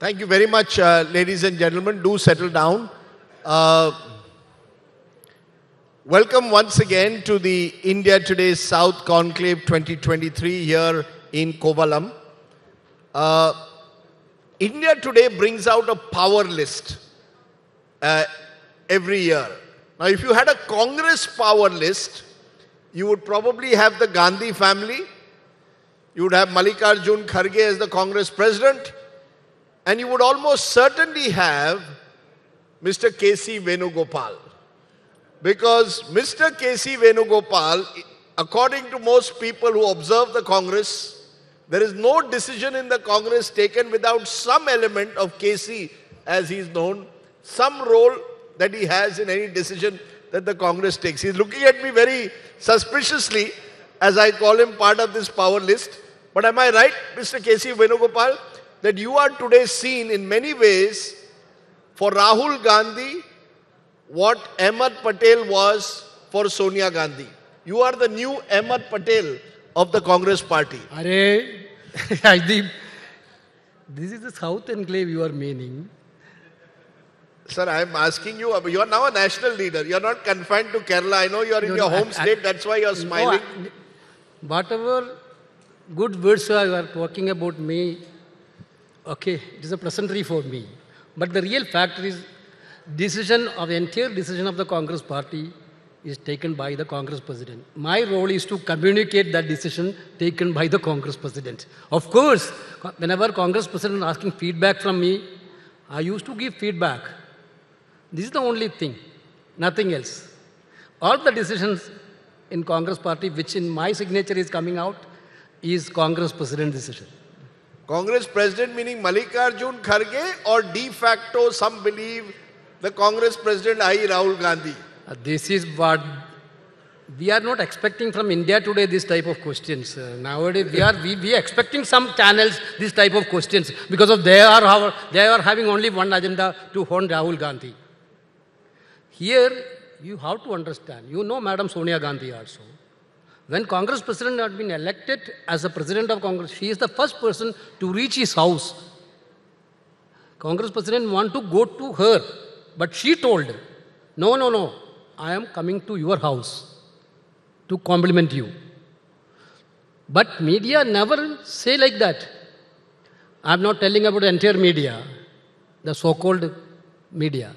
Thank you very much, uh, ladies and gentlemen. Do settle down. Uh, welcome once again to the India Today South Conclave 2023 here in Kovalam. Uh, India Today brings out a power list uh, every year. Now, if you had a Congress power list, you would probably have the Gandhi family, you would have Mallikarjun Kharge as the Congress president, and you would almost certainly have Mr. K.C. Venugopal. Because Mr. K.C. Venugopal, according to most people who observe the Congress, there is no decision in the Congress taken without some element of KC, as he is known, some role that he has in any decision that the Congress takes. He's looking at me very suspiciously as I call him part of this power list. But am I right, Mr. K.C. Venugopal, that you are today seen in many ways for Rahul Gandhi what Ahmed Patel was for Sonia Gandhi? You are the new Ahmed Patel of the Congress party. Rajdeep, this is the South Conclave you are meaning. Sir, I am asking you, you are now a national leader. You are not confined to Kerala. I know you are in No, your no, I- home state, that's why you are smiling. No, I- whatever good words you are talking about me, okay, it is a pleasantry for me. But the real fact is, decision of entire decision of the Congress party is taken by the Congress president. My role is to communicate that decision taken by the Congress president. Of course, whenever Congress president is asking feedback from me, I used to give feedback. This is the only thing, nothing else. All the decisions in Congress party, which in my signature is coming out, is Congress president decision. Congress president meaning Mallikarjun Kharge or de facto, some believe, the Congress president, i.e. Rahul Gandhi. Uh, this is we are not expecting from India today. This type of questions Uh, nowadays, we are we, we expecting some channels this type of questions because of they are our, they are having only one agenda to haunt Rahul Gandhi. Here, you have to understand. You know, Madam Sonia Gandhi also. When Congress president had been elected as the president of Congress, she is the first person to reach his house. Congress president want to go to her, but she told, no, no, no, I am coming to your house to compliment you. But media never say like that. I'm not telling about entire media, the so-called media.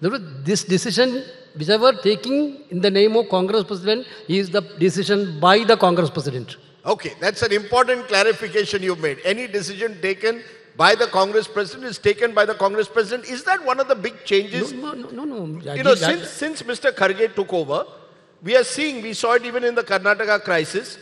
This decision, whichever taking in the name of Congress president, is the decision by the Congress president. Okay, that's an important clarification you've made. Any decision taken by the Congress president is taken by the Congress president. Is that one of the big changes? No, no, no, no. no. You know, since, since Mr. Kharge took over, we are seeing, we saw it even in the Karnataka crisis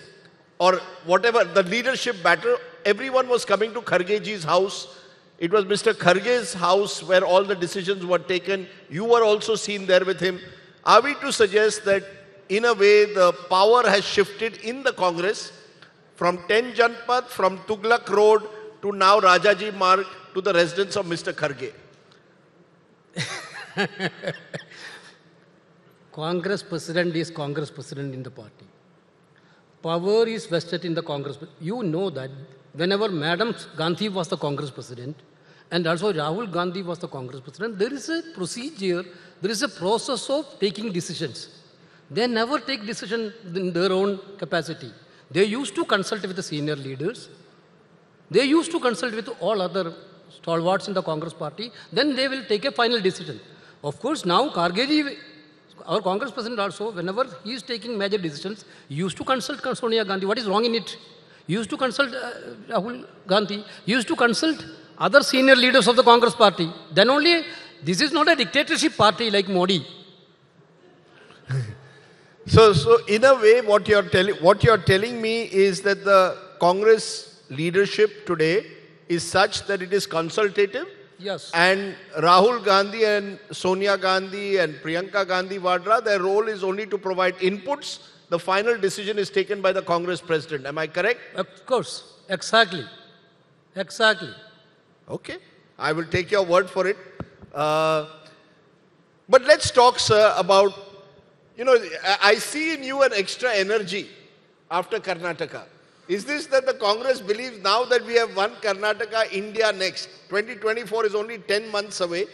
or whatever, the leadership battle, everyone was coming to Khargeji's house. It was Mr. Kharge's house where all the decisions were taken. You were also seen there with him. Are we to suggest that, in a way, the power has shifted in the Congress from 10 Janpath, from Tughlaq Road to now Rajaji Marg to the residence of Mr. Kharge? Congress president is Congress president in the party. Power is vested in the Congress. You know that whenever Madam Gandhi was the Congress president and also Rahul Gandhi was the Congress president, there is a procedure, there is a process of taking decisions. They never take decision in their own capacity. They used to consult with the senior leaders. They used to consult with all other stalwarts in the Congress party. Then they will take a final decision. Of course, now Khargeji, our Congress president also, whenever he is taking major decisions, used to consult Sonia Gandhi. What is wrong in it? Used to consult uh, Rahul Gandhi. Used to consult other senior leaders of the Congress party. Then only, this is not a dictatorship party like Modi. So, so in a way, what you're telling what you're telling me is that the Congress leadership today is such that it is consultative, Yes. and Rahul Gandhi and Sonia Gandhi and Priyanka Gandhi Vadra, their role is only to provide inputs. The final decision is taken by the Congress president. Am I correct? Of course. Exactly. Exactly. Okay, I will take your word for it. Uh, but let's talk, sir, about you know, I- see in you an extra energy after Karnataka. Is this that the Congress believes now that we have won Karnataka, India next? 2024 is only 10 months away.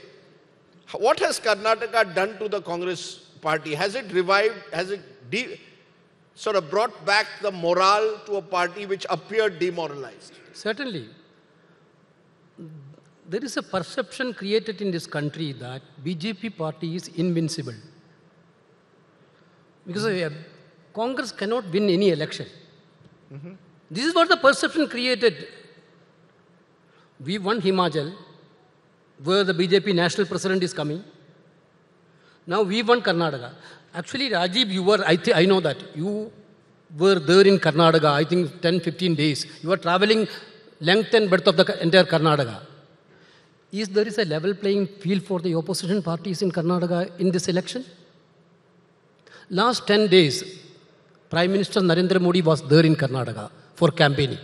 What has Karnataka done to the Congress party? Has it revived? Has it de- sort of brought back the morale to a party which appeared demoralized? Certainly. There is a perception created in this country that BJP party is invincible. Because uh, Congress cannot win any election. This is what the perception created. We won Himachal, where the BJP national president is coming. Now we won Karnataka. Actually, Rajiv, you were, I, thi- I know that. You were there in Karnataka, I think 10, 15 days. You were traveling length and breadth of the entire Karnataka. Is there is a level playing field for the opposition parties in Karnataka in this election? Last 10 days, Prime Minister Narendra Modi was there in Karnataka for campaigning.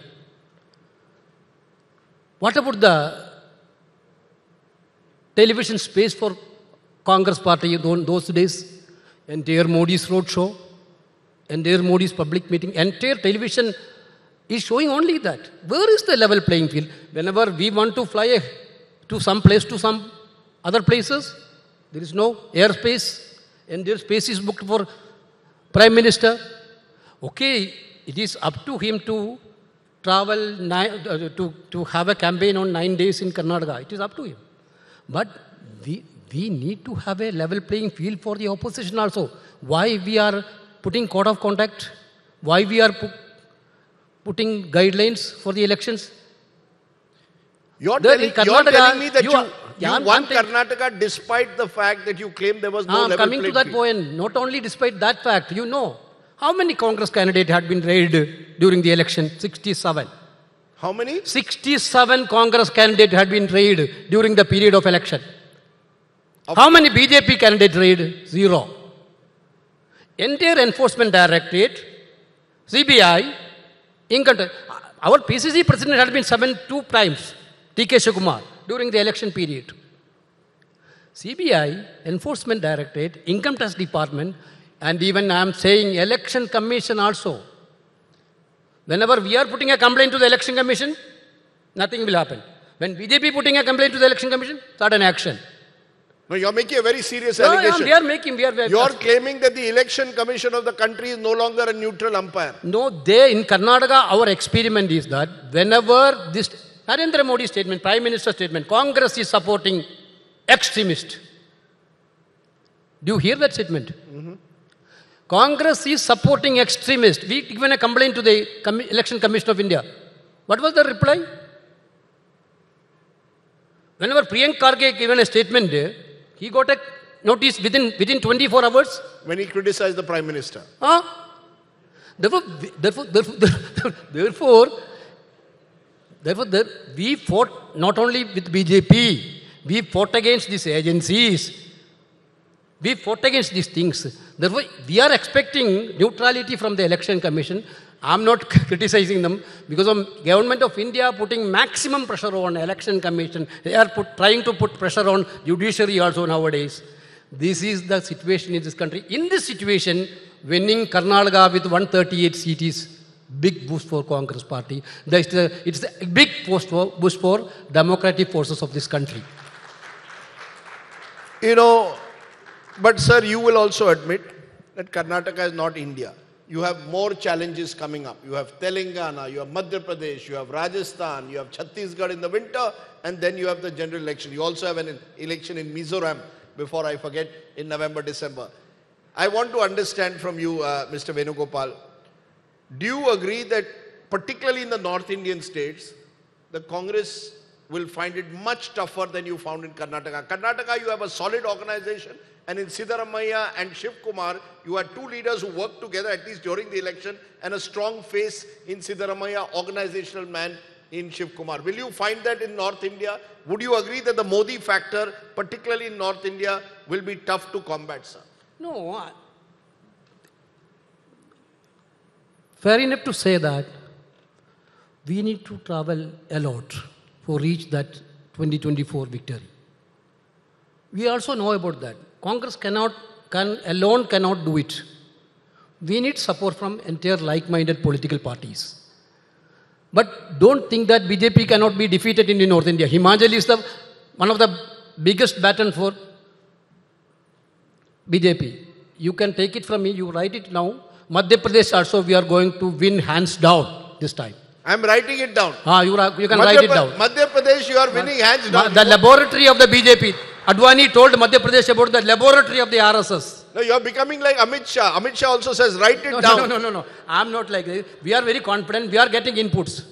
What about the television space for Congress party in those days? Entire Modi's road show, entire Modi's public meeting, entire television is showing only that. Where is the level playing field? Whenever we want to fly to some place, to some other places, there is no airspace, and their space is booked for Prime Minister. Okay, it is up to him to travel uh, to, to have a campaign on nine days in Karnataka. It is up to him. But we need to have a level playing field for the opposition also. Why we are putting code of conduct? Why we are pu- putting guidelines for the elections? You're, There telling, in you're telling me that you, you you, yeah, won Karnataka despite the fact that you claim there was no Now, I'm level coming to that field. point. Not only despite that fact, you know, how many Congress candidates had been raided during the election? 67. How many? 67 Congress candidates had been raided during the period of election. How many BJP candidates read? Zero. Entire Enforcement Directorate, CBI, income tax- Our PCC president had been summoned two times, DK Shivakumar, during the election period. CBI, Enforcement Directorate, Income Tax Department, and even I am saying Election Commission also. Whenever we are putting a complaint to the Election Commission, nothing will happen. When BJP putting a complaint to the Election Commission, sudden action. No, you're making a very serious No, no, allegation. we are making, we are, You're claiming that the election commission of the country is no longer a neutral umpire. No, they in Karnataka, our experiment is that whenever this Narendra Modi statement, Prime Minister statement, Congress is supporting extremist. Do you hear that statement? Mm-hmm. Congress is supporting extremist. We given a complaint to the Election Commission of India. What was the reply? Whenever Priyank Kharge given a statement, he got a notice within, within 24 hours. When he criticized the prime minister. Huh? Therefore, therefore, therefore, therefore, therefore there, we fought not only with BJP, we fought against these agencies. We fought against these things. Therefore, we are expecting neutrality from the election commission. I'm not criticizing them because of government of India putting maximum pressure on election commission. They are put, trying to put pressure on judiciary also nowadays. This is the situation in this country. In this situation, winning Karnataka with 138 seats is big boost for Congress party. That is the, it's a big boost for, boost for democratic forces of this country. You know, but sir, you will also admit that Karnataka is not India. You have more challenges coming up. You have Telangana, you have Madhya Pradesh, you have Rajasthan, you have Chhattisgarh in the winter, and then you have the general election. You also have an election in Mizoram, before I forget, in November, December. I want to understand from you, uh, Mr. Venugopal, do you agree that particularly in the North Indian states, the Congress will find it much tougher than you found in Karnataka? Karnataka, you have a solid organization, and in Siddharamaiah and Shiv Kumar, you had two leaders who worked together at least during the election, and a strong face in Siddharamaiah, organizational man in Shiv Kumar. Will you find that in North India? Would you agree that the Modi factor, particularly in North India, will be tough to combat, sir? No, fair enough to say that we need to travel a lot for reach that 2024 victory. We also know about that. Congress cannot, can alone cannot do it. We need support from entire like-minded political parties. But don't think that BJP cannot be defeated in North India. Himachal is the one of the biggest baton for BJP. You can take it from me, you write it now. Madhya Pradesh also we are going to win hands down this time. I'm writing it down. Ah, you, ra- you can Madhya, write it down. Madhya Pradesh, you are winning hands down. The laboratory of the BJP. Advani told Madhya Pradesh about the laboratory of the RSS. No, you are becoming like Amit Shah. Amit Shah also says, write it No, down. no, no, no, no. I'm not like this. We are very confident. We are getting inputs.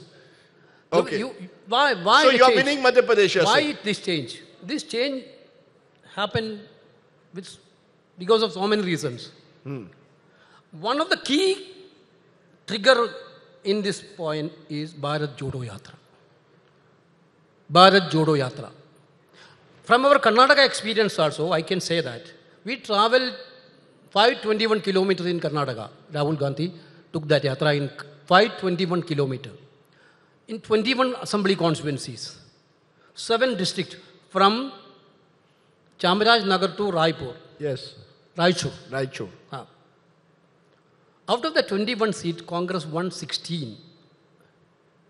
Okay. You, why? Why? So you are winning Madhya Pradesh. Why saying. this change? This change happened with, because of so many reasons. Hmm. One of the key trigger in this point is Bharat Jodo Yatra. Bharat Jodo Yatra. From our Karnataka experience also, I can say that we traveled 521 kilometers in Karnataka. Rahul Gandhi took that yatra in 521 kilometers. In 21 assembly constituencies, seven districts from Chamaraj Nagar to Raipur, Yes, Raichur. Raichur. Ah. Out of the 21 seats, Congress won 16.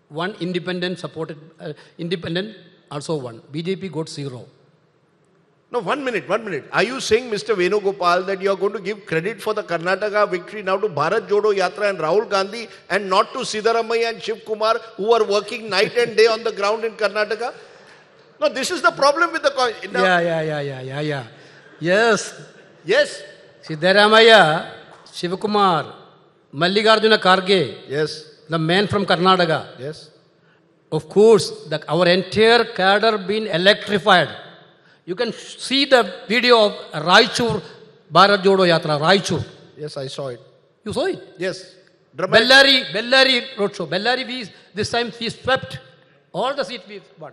One independent supported, uh, independent also won. BJP got zero. No, one minute, one minute. Are you saying, Mr. Venugopal, that you are going to give credit for the Karnataka victory now to Bharat Jodo Yatra and Rahul Gandhi and not to Siddharamaiah and Shiv Kumar who are working night and day on the ground in Karnataka? No, this is the problem with the. Now, Yeah, yeah, yeah, yeah, yeah, yeah. Yes, Yes, Siddharamaya, Shivakumar, Mallikarjuna Kharge, yes, the man from Karnataka. yes. Of course, the, our entire cadre been electrified. You can see the video of Raichur Bharat Jodo Yatra, Raichur. Yes, I saw it. You saw it? Yes. Dramatic. Bellary, Bellary roadshow. Bellary, we, this time we swept all the seats we won.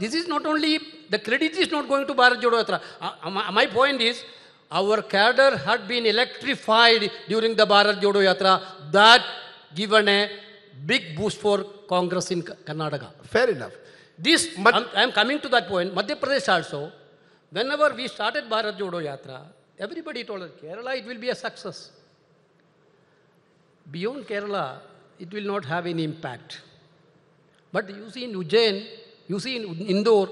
This is not only, the credit is not going to Bharat Jodo Yatra. Uh, uh, my, my point is, our cadre had been electrified during the Bharat Jodo Yatra. That given a big boost for Congress in Karnataka. Fair enough. This, I'm, I'm coming to that point. Madhya Pradesh also, whenever we started Bharat Jodo Yatra, everybody told us, Kerala, it will be a success. Beyond Kerala, it will not have any impact. But you see in Ujjain, you see in Indore,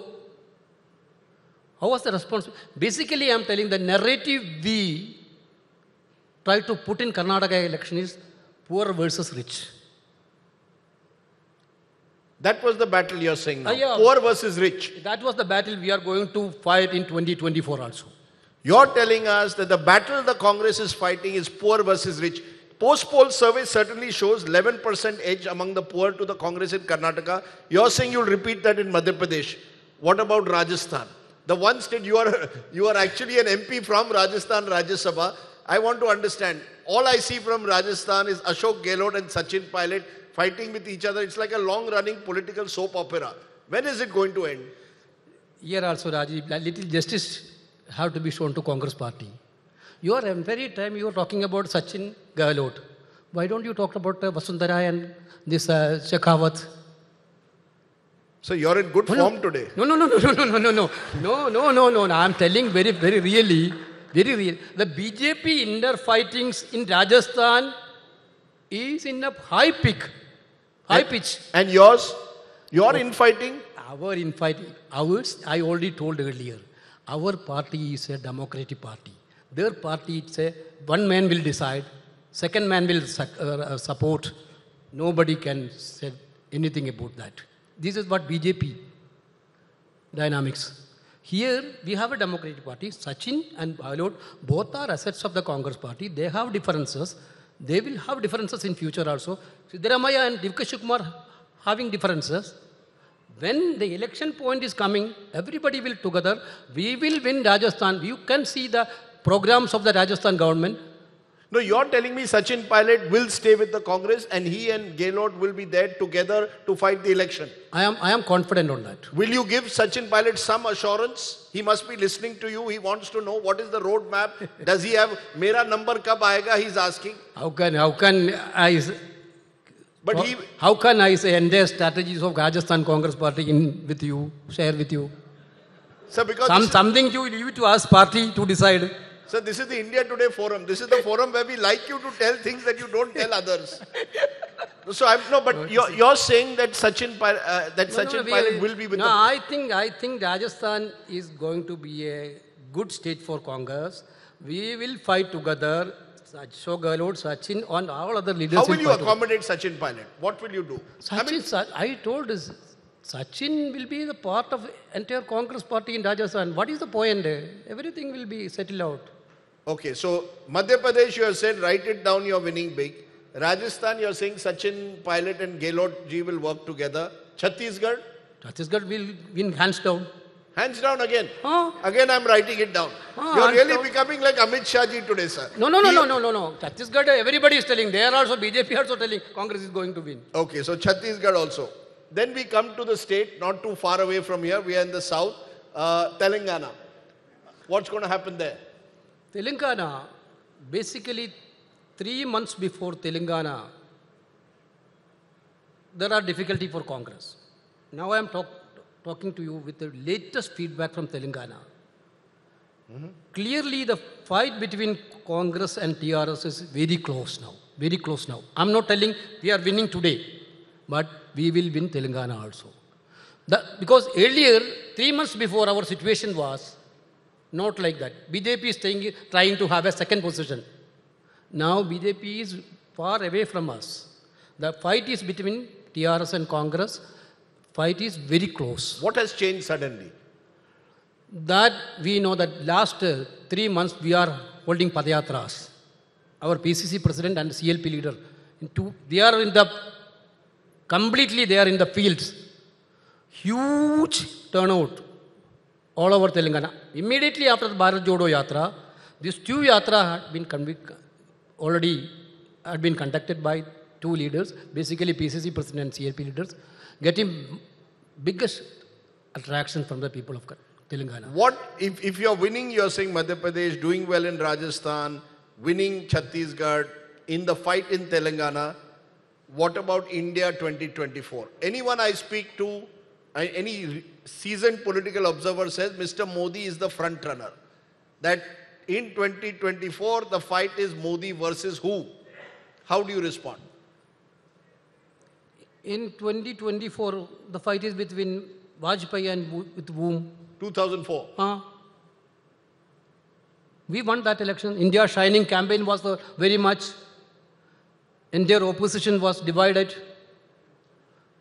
how was the response? Basically, I'm telling the narrative we try to put in Karnataka election is poor versus rich. That was the battle you're saying now. Ah, yeah. Poor versus rich. That was the battle we are going to fight in 2024 also. You're telling us that the battle the Congress is fighting is poor versus rich. Post poll survey certainly shows 11% edge among the poor to the Congress in Karnataka. You're saying you'll repeat that in Madhya Pradesh. What about Rajasthan? The one state you are, you are actually an MP from Rajasthan Rajya Sabha. I want to understand. All I see from Rajasthan is Ashok Gehlot and Sachin Pilot fighting with each other. It's like a long running political soap opera. When is it going to end? Here also, Rajiv, little justice have to be shown to Congress party. You are every time you are talking about Sachin Gehlot. Why don't you talk about uh, Vasundhara and this uh, Shekhawat? So you're in good form today. No, no, no, no, no, no, no, no, no, no, no, no, no, no. I'm telling very, very really, very real. The BJP inner fightings in Rajasthan is in a high peak, high pitch. And yours? Your infighting? Our infighting, ours, I already told earlier, our party is a democratic party. Their party, it's a one man will decide, second man will uh, uh, support. Nobody can say anything about that. This is what BJP dynamics. Here we have a democratic party. Sachin and Bailot both are assets of the Congress party. They have differences. They will have differences in future also. Siddaramaya and Divka Kumar having differences. When the election point is coming, everybody will together. We will win Rajasthan. You can see the programs of the Rajasthan government. No, you're telling me Sachin Pilot will stay with the Congress and he and Gehlot will be there together to fight the election. I am, I am confident on that. Will you give Sachin Pilot some assurance? He must be listening to you. He wants to know what is the roadmap. Does he have Mera number kab aayega? He's asking. How can, how can I But he, How can I say and their strategies of Rajasthan Congress Party in with you, share with you? sir, because Some, something you leave to us party to decide. So this is the India Today forum. This is the forum where we like you to tell things that you don't tell others. So I'm no, but you're, you're saying that Sachin uh, that No, no, Sachin we- Pilot will be with no, I think I think Rajasthan is going to be a good state for Congress. We will fight together. Ashok Gehlot, Sachin, and all other leaders. How will you accommodate Sachin Pilot? What will you do? I Sachin, mean, I told us, Sachin will be the part of entire Congress party in Rajasthan. What is the point? Everything will be settled out. Okay, so Madhya Pradesh, you have said write it down. You're winning big. Rajasthan, you're saying Sachin Pilot and Gehlot ji will work together. Chhattisgarh, Chhattisgarh will win hands down. hands down again. Huh? Again, I'm writing it down. Ah, you're really down. becoming like Amit Shah ji today, sir. No, no, no, no, no, no, no. Chhattisgarh, everybody is telling. They are also, BJP also telling Congress is going to win. Okay, so Chhattisgarh also. Then we come to the state, not too far away from here. We are in the south, uh, Telangana. What's going to happen there? Telangana, basically three months before Telangana, there are difficulty for Congress. Now I am talk, talking to you with the latest feedback from Telangana. Mm-hmm. Clearly, the fight between Congress and TRS is very close now. Very close now. I'm not telling we are winning today, but we will win Telangana also. The, because earlier, three months before, our situation was not like that. BJP is staying, trying to have a second position. Now BJP is far away from us. The fight is between TRS and Congress. Fight is very close. What has changed suddenly? That we know that last uh, three months we are holding padayatras. Our PCC president and CLP leader, two, they are in the completely they are in the fields. Huge turnout all over Telangana. Immediately after the Bharat Jodo Yatra, this two yatra had been already had been conducted by two leaders, basically PCC president and CLP leaders, getting biggest attraction from the people of Telangana. What, if, if you're winning, you're saying Madhya Pradesh, doing well in Rajasthan, winning Chhattisgarh, in the fight in Telangana, what about India 2024? Anyone I speak to, any seasoned political observer says Mr. Modi is the front runner. That in 2024, the fight is Modi versus who? How do you respond? In 2024, the fight is between Vajpayee and with whom? 2004. Huh? We won that election. India Shining campaign was the very much. India opposition was divided.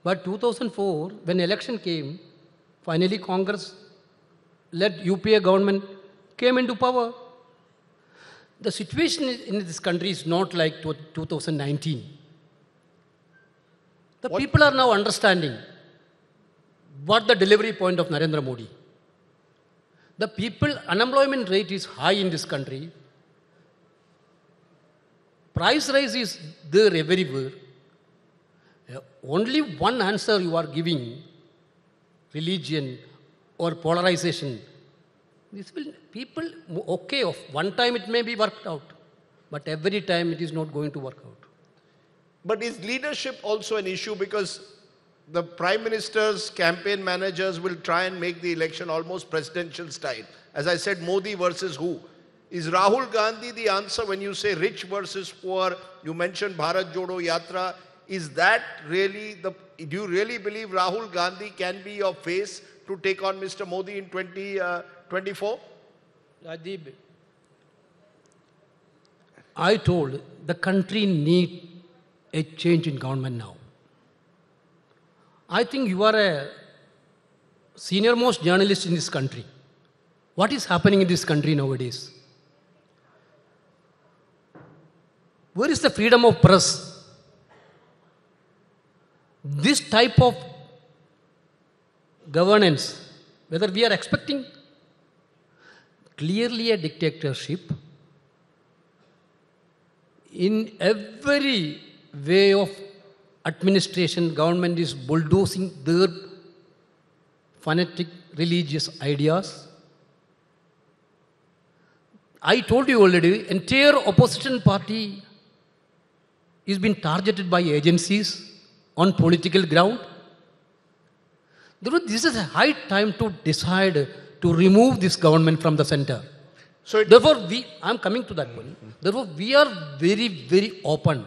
But 2004, when election came, finally Congress led UPA government came into power. The situation in this country is not like 2019. The What- people are now understanding what the delivery point of Narendra Modi. The people unemployment rate is high in this country. Price rise is there everywhere. Only one answer you are giving religion or polarization. This will people okay of one time it may be worked out, but every time it is not going to work out. But is leadership also an issue because the prime minister's campaign managers will try and make the election almost presidential style? As I said, Modi versus who? Is Rahul Gandhi the answer when you say rich versus poor? You mentioned Bharat Jodo Yatra. Is that really the. Do you really believe Rahul Gandhi can be your face to take on Mr. Modi in 2024? Uh, Rajiv, I told the country need a change in government now. I think you are a senior most journalist in this country. What is happening in this country nowadays? Where is the freedom of press? This type of governance, whether we are expecting clearly a dictatorship in every way of administration government is bulldozing their fanatic religious ideas. I told you already entire opposition party is being targeted by agencies on political ground this is a high time to decide to remove this government from the center. So Therefore, we, I'm coming to that point. Therefore, we are very, very open.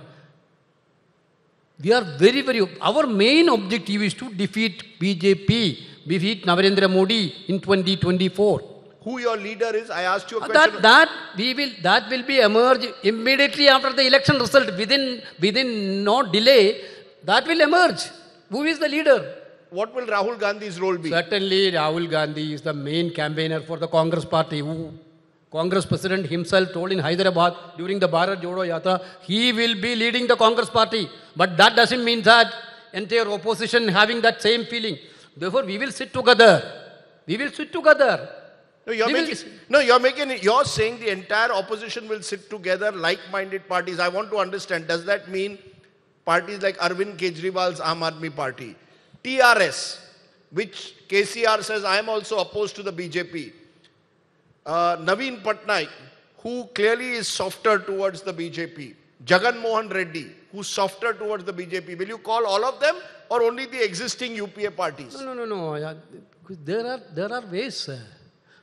We are very, very, our main objective is to defeat BJP, defeat Narendra Modi in 2024. who your leader is, I asked you a question. That, that, we will, that will be emerge immediately after the election result, within, within no delay, that will emerge. Who is the leader? what will Rahul Gandhi's role be? Certainly, Rahul Gandhi is the main campaigner for the Congress party. Who Congress president himself told in Hyderabad during the Bharat Jodo Yatra, he will be leading the Congress party. But that doesn't mean that entire opposition having that same feeling. Therefore, we will sit together. We will sit together. No, you're We making, no, you're making you're saying the entire opposition will sit together, like-minded parties. I want to understand, does that mean parties like Arvind Kejriwal's Aam Aadmi Party, TRS, which KCR says I am also opposed to the BJP, uh, Naveen Patnaik, who clearly is softer towards the BJP, Jagan Mohan Reddy, who's softer towards the BJP. Will you call all of them or only the existing UPA parties? No, no, no, no. There are, there are ways.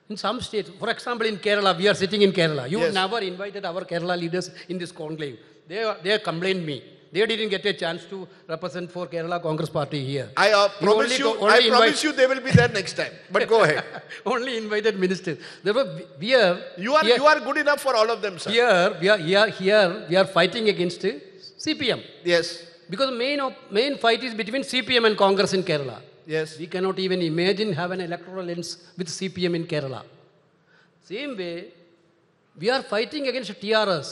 In some states, for example, in Kerala, we are sitting in Kerala. You Yes. never invited our Kerala leaders in this conclave. They, they complained me. They didn't get a chance to represent for Kerala Congress Party here. I uh, promise you, go- I promise you they will be there next time. But go ahead. Only invited ministers. Therefore, we- are You are, here, you are good enough for all of them, sir. here, we are here, here, we are fighting against CPM Yes. because main main fight is between CPM and Congress in Kerala. Yes. We cannot even imagine have an electoral alliance with CPM in Kerala. Same way, we are fighting against TRS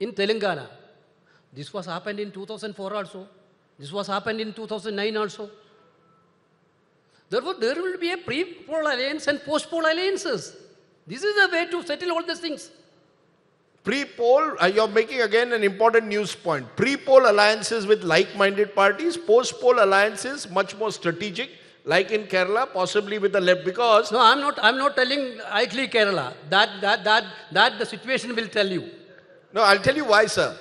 in Telangana. This was happened in 2004 also. This was happened in 2009 also. Therefore, there will be a pre-poll alliance and post-poll alliances. This is the way to settle all these things. Pre-poll, uh, you're making again an important news point. Pre-poll alliances with like-minded parties, post-poll alliances much more strategic, like in Kerala, possibly with the left, because No, I'm not. I'm not telling likely Kerala. That that that that the situation will tell you. no, I'll tell you why, sir.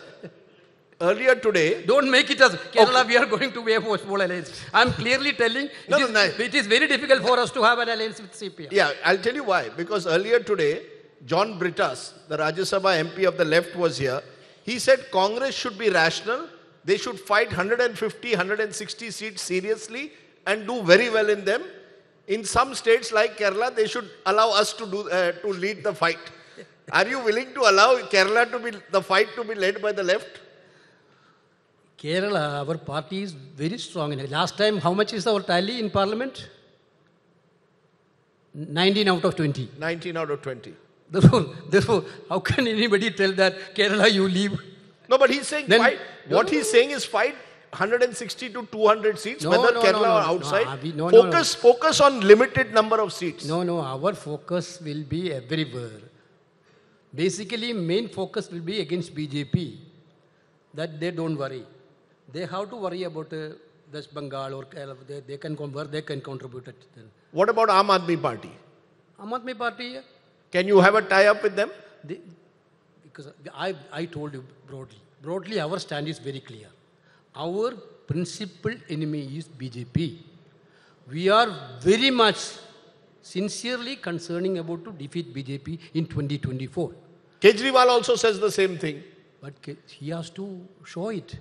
Earlier today, Don't make it as Kerala, we are going to be a post-poll alliance. I'm clearly telling it, No, no, is, no. it is very difficult for us to have an alliance with CPI. yeah, I'll tell you why. Because earlier today, John Brittas, the Rajya Sabha MP of the left, was here. He said Congress should be rational. They should fight 150, 160 seats seriously and do very well in them. In some states like Kerala, they should allow us to do uh, to lead the fight. Are you willing to allow Kerala to be the fight to be led by the left? Kerala, our party is very strong. in. Last time, how much is our tally in parliament? 19 out of 20. 19 out of 20. Therefore, therefore, how can anybody tell that Kerala you leave? No, but he's saying Then- fight. What no, he's saying is fight 160 to 200 seats, No, whether no, Kerala or outside. uh, we- focus, focus on limited number of seats. No, no, our focus will be everywhere. Basically, main focus will be against BJP. That they don't worry. They have to worry about uh, West Bengal or Kerala. They, they can where they can contribute it. Then. What about Aam Aadmi Party? Aam Aadmi Party, Can you have a tie-up with them? they, because I, I told you broadly. Broadly, our stand is very clear. Our principal enemy is BJP. We are very much sincerely concerning about to defeat BJP in 2024. Kejriwal also says the same thing. But he has to show it.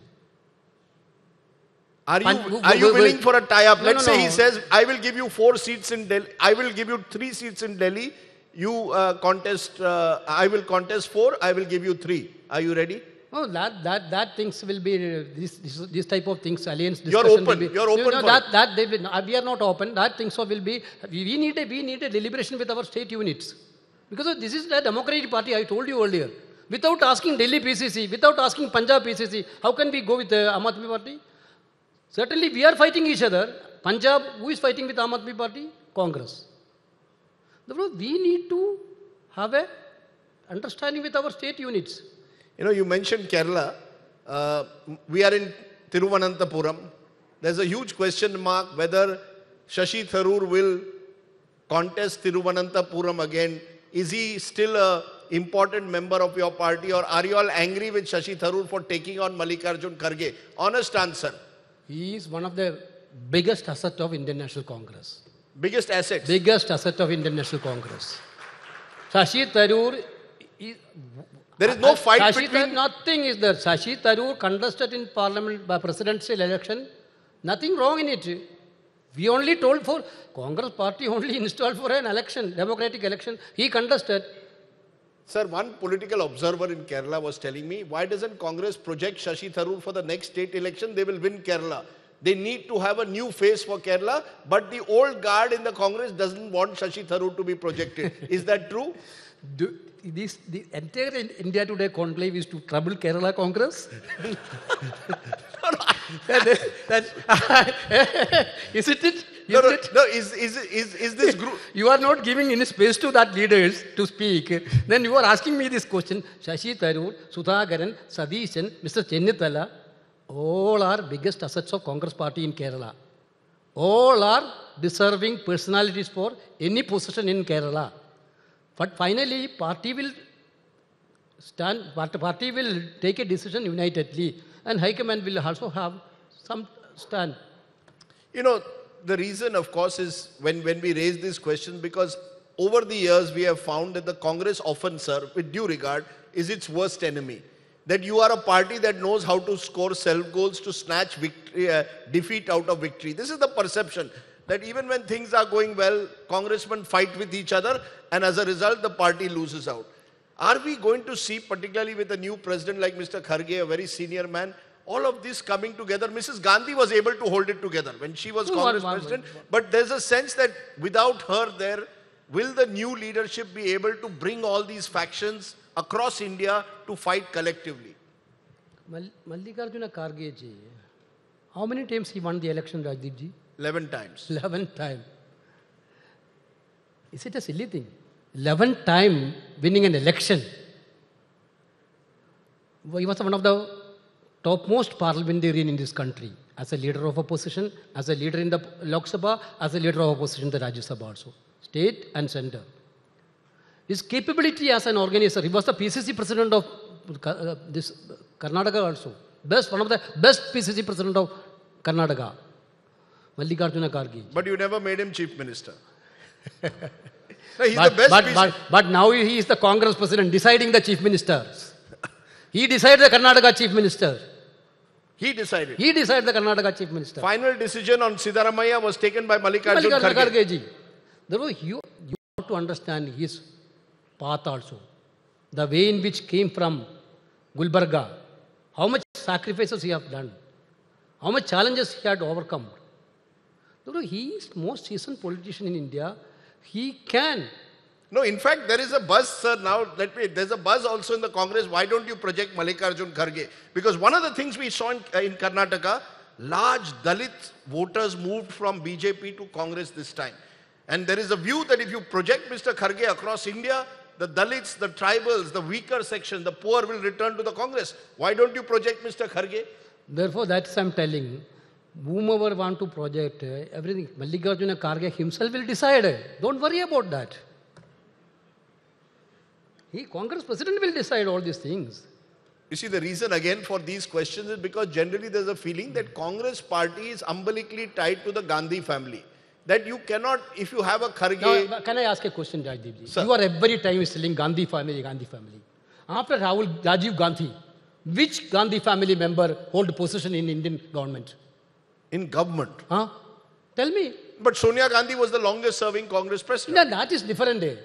Are you, Pan- are you willing for a tie-up? No, Let's no, say he says, I will give you four seats in Delhi. I will give you three seats in Delhi. You uh, contest, uh, I will contest four. I will give you three. Are you ready? Oh, that, that, that things will be, uh, this, this, this type of things, alliance You're discussion will open, be. you're open no, for that, that they will, no, we are not open. That things will be, we, we need a, we need a deliberation with our state units. Because this is the democratic party, I told you earlier. Without asking Delhi PCC, without asking Punjab PCC, how can we go with the Aam Aadmi party? Certainly, we are fighting each other. Punjab, who is fighting with Aam Aadmi party? Congress. Therefore, we need to have a understanding with our state units. You know, you mentioned Kerala. Uh, we are in Tiruvananthapuram. There's a huge question mark whether Shashi Tharoor will contest Tiruvananthapuram again. Is he still a important member of your party or are you all angry with Shashi Tharoor for taking on Mallikarjun Kharge? Honest answer. He is one of the biggest asset of Indian National Congress. Biggest assets. Biggest asset of Indian National Congress. Shashi Tharoor is, There is no fight Shashi between. Tharoor, nothing is there. Shashi Tharoor contested in parliament by presidential election. Nothing wrong in it. We only told for Congress party only installed for an election, democratic election. He contested. Sir, one political observer in Kerala was telling me, why doesn't Congress project Shashi Tharoor for the next state election? They will win Kerala. They need to have a new face for Kerala, but the old guard in the Congress doesn't want Shashi Tharoor to be projected. Is that true? Do, this, the entire India Today conclave is to trouble Kerala Congress? That- that- isn't it? No, no, no is, is, is, is this group. You are not giving any space to that leaders to speak. Then you are asking me this question. Shashi Tharoor, Sudhakaran, Satheesan, Mr. Chennithala, all are biggest assets of Congress party in Kerala. All are deserving personalities for any position in Kerala. But finally, party will stand, part- party will take a decision unitedly, and High Command will also have some stand. You know, the reason, of course, is when, when we raise this question, because over the years we have found that the Congress often, sir, with due regard, is its worst enemy. That you are a party that knows how to score self goals to snatch victory, uh, defeat out of victory. This is the perception that even when things are going well, congressmen fight with each other, and as a result, the party loses out. Are we going to see, particularly with a new president like Mr. Kharge, a very senior man, all of this coming together? Mrs. Gandhi was able to hold it together when she was Congress president, but there's a sense that without her there, will the new leadership be able to bring all these factions across India to fight collectively? Mal- Mallikarjuna Kharge ji, how many times he won the election, Rajdeep ji? 11 times. 11 time. Is it a silly thing? 11 time winning an election. He was one of the topmost parliamentarian in this country as a leader of opposition, as a leader in the Lok Sabha, as a leader of opposition in the Rajya Sabha also, state and center. His capability as an organizer, he was the PCC president of uh, this Karnataka also. Best, one of the best PCC president of Karnataka. Mallikarjuna Kharge. But you never made him chief minister. No, he's But, the best but, but, but now he is the Congress president deciding the chief ministers. He decided the Karnataka chief minister. He decided. He decided the Karnataka chief minister. Final decision on Siddharamaiah was taken by Mallikarjun Mallikarjuna Kharge. Kharge ji. Therefore, you, you have to understand his path also. The way in which came from Gulbarga, how much sacrifices he have done, how much challenges he had overcome. Therefore, he is most seasoned politician in India. He can No, in fact, there is a buzz, sir. Now, let me, there's a buzz also in the Congress. Why don't you project Mallikarjun Kharge? Because one of the things we saw in, uh, in Karnataka, large Dalit voters moved from BJP to Congress this time. And there is a view that if you project Mr. Kharge across India, the Dalits, the tribals, the weaker section, the poor will return to the Congress. Why don't you project Mr. Kharge? Therefore, that's I'm telling. Whomever want to project uh, everything, Mallikarjuna Kharge himself will decide. Don't worry about that. He, Congress president, will decide all these things. You see, the reason again for these questions is because generally there's a feeling that Congress party is umbilically tied to the Gandhi family. That you cannot, if you have a Kharge, Now, can I ask a question, Rajdeep ji? Sir. You are every time selling Gandhi family, Gandhi family. After Rahul, Rajiv Gandhi, which Gandhi family member hold position in Indian government? in government. Huh? Tell me. But Sonia Gandhi was the longest serving Congress president. No, that is different. eh?